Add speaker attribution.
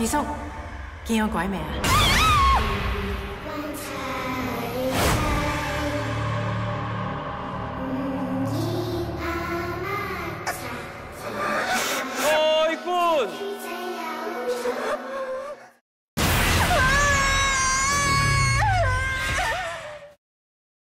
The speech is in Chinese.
Speaker 1: 二叔見有鬼未啊？